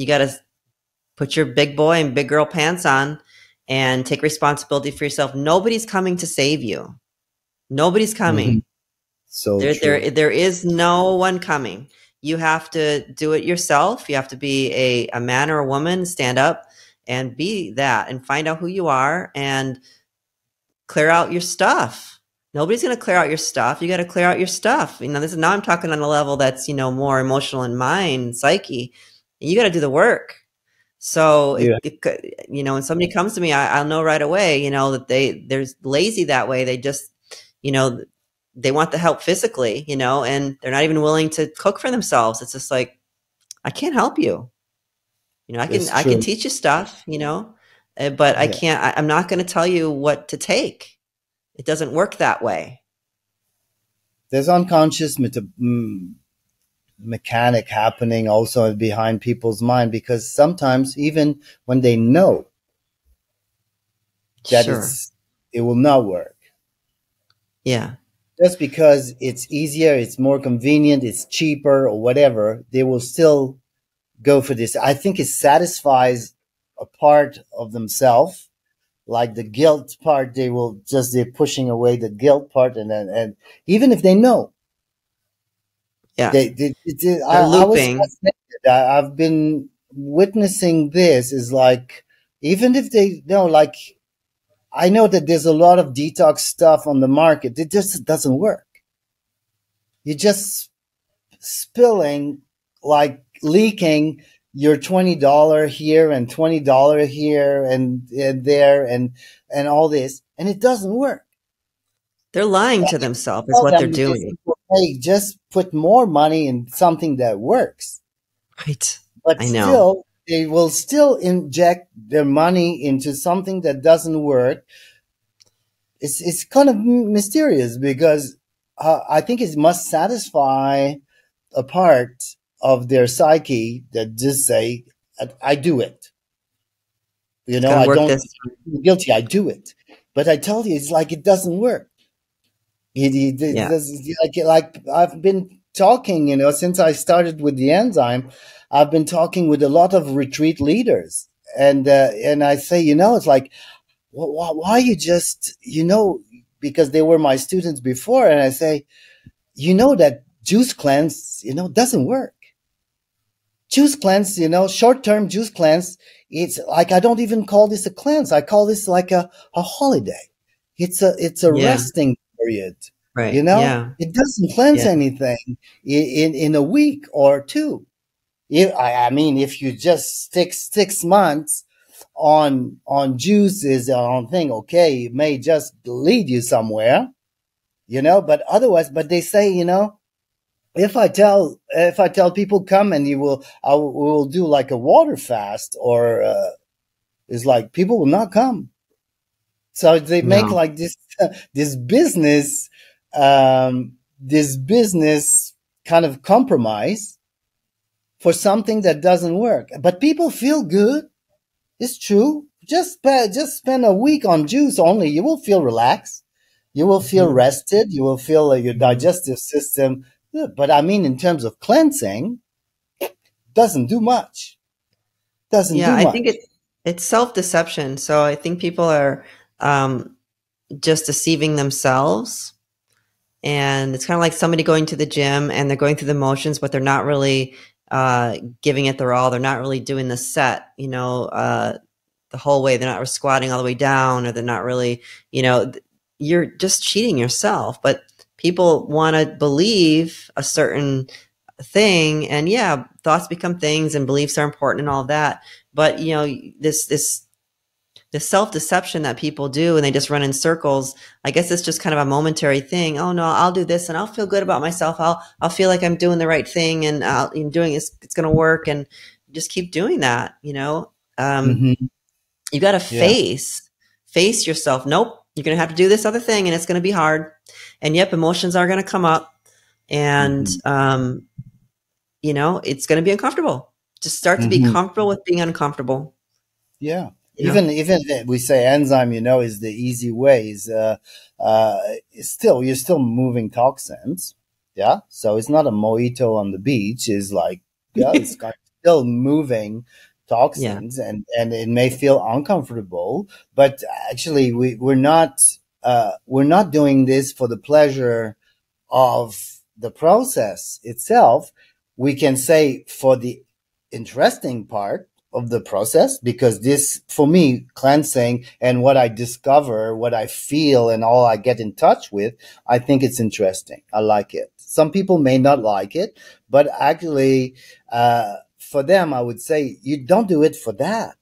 you got to put your big boy and big girl pants on and take responsibility for yourself. Nobody's coming to save you. Nobody's coming. Mm-hmm. So there, there, there is no one coming. You have to do it yourself. You have to be a, a man or a woman, stand up and be that and find out who you are and clear out your stuff. Nobody's going to clear out your stuff. You got to clear out your stuff. You know, this is now I'm talking on a level that's, you know, more emotional in mind, psyche. You got to do the work. So, yeah. it, it, you know, when somebody comes to me, I, will know right away, you know, that they, they're lazy that way. They just, you know, they want the help physically, you know, and they're not even willing to cook for themselves. It's just like, I can't help you. You know, I can, I can teach you stuff, you know, uh, but yeah. I can't, I, I'm not going to tell you what to take. It doesn't work that way. There's unconscious meta- mechanic happening also behind people's mind because sometimes even when they know that sure. it will not work. Yeah. Just because it's easier, it's more convenient, it's cheaper or whatever, they will still go for this. I think it satisfies a part of themselves like the guilt part they will just they're pushing away the guilt part and then and even if they know yeah. They, they, they, I, looping. I have been witnessing this is like, even if they know, like, I know that there's a lot of detox stuff on the market. It just doesn't work. You're just spilling, like leaking your $20 here and $20 here and, and there and, and all this. And it doesn't work. They're lying to themselves is what they're doing. Hey, just put more money in something that works. Right. But I know. still, they will still inject their money into something that doesn't work. It's, it's kind of mysterious because uh, I think it must satisfy a part of their psyche that just say, I, I do it. You know, I don't this. guilty. I do it. But I tell you, it's like it doesn't work. He, he, yeah. like, like I've been talking, you know, since I started with the enzyme, I've been talking with a lot of retreat leaders, and uh, and I say, you know, it's like, why, why you just, you know, because they were my students before, and I say, you know, that juice cleanse, you know, doesn't work. Juice cleanse, you know, short term juice cleanse. It's like I don't even call this a cleanse. I call this like a, a holiday. It's a it's a yeah. resting period. Right. You know, yeah. it doesn't cleanse yeah. anything in, in, in a week or two. If, I, I mean, if you just stick six months on, on juices or on thing, okay, it may just lead you somewhere, you know, but otherwise, but they say, you know, if I tell, if I tell people come and you will, I will, will do like a water fast or, uh, it's like people will not come. So they make no. like this this business um, this business kind of compromise for something that doesn't work. But people feel good. It's true. Just just spend a week on juice only. You will feel relaxed. You will feel mm-hmm. rested. You will feel like your digestive system. But I mean, in terms of cleansing, doesn't do much. Doesn't yeah, do much. I think it, it's self deception. So I think people are um, just deceiving themselves. And it's kind of like somebody going to the gym and they're going through the motions, but they're not really uh, giving it their all. They're not really doing the set, you know, uh, the whole way. They're not squatting all the way down, or they're not really, you know, you're just cheating yourself. But people want to believe a certain thing, and yeah, thoughts become things, and beliefs are important, and all that. But you know, this this the self deception that people do and they just run in circles. I guess it's just kind of a momentary thing. Oh no, I'll do this and I'll feel good about myself. I'll, I'll feel like I'm doing the right thing and I'll, I'm doing this. It's going to work. And just keep doing that. You know, um, mm-hmm. you got to face, yeah. face yourself. Nope. You're going to have to do this other thing and it's going to be hard. And yep, emotions are going to come up and, mm-hmm. um, you know, it's going to be uncomfortable. Just start to mm-hmm. be comfortable with being uncomfortable. Yeah even even we say enzyme, you know, is the easy way. Is uh, uh, still you're still moving toxins, yeah. So it's not a mojito on the beach. It's like yeah, it's kind still moving toxins yeah. and, and it may feel uncomfortable, but actually we, we're not, uh, we're not doing this for the pleasure of the process itself. We can say for the interesting part of the process because this for me cleansing and what i discover what i feel and all i get in touch with i think it's interesting. I like it. Some people may not like it but actually uh, for them i would say you don't do it for that.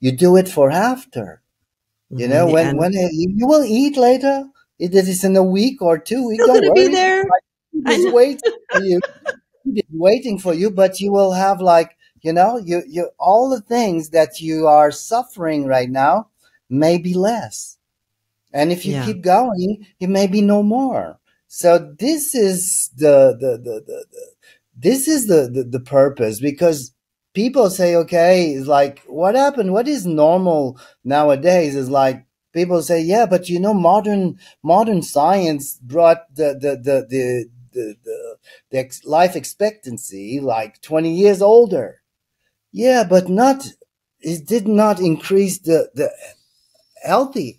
You do it for after. You know mm-hmm. when when you will eat later. It is in a week or two weeks don't worry. be there. Just wait for you. Waiting for you but you will have like you know, you, you, all the things that you are suffering right now may be less. And if you yeah. keep going, it may be no more. So this is the, the, the, the, the this is the, the, the purpose because people say, okay, it's like, what happened? What is normal nowadays is like, people say, yeah, but you know, modern, modern science brought the, the, the, the, the, the, the life expectancy like 20 years older. Yeah, but not, it did not increase the, the healthy.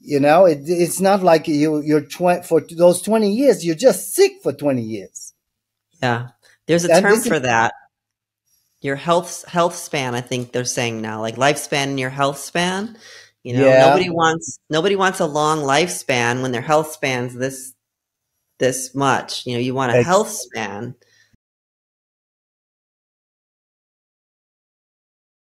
You know, it, it's not like you, you're 20, for those 20 years, you're just sick for 20 years. Yeah. There's a and term for that. Your health, health span, I think they're saying now, like lifespan and your health span. You know, yeah. nobody wants, nobody wants a long lifespan when their health span's this, this much. You know, you want a health span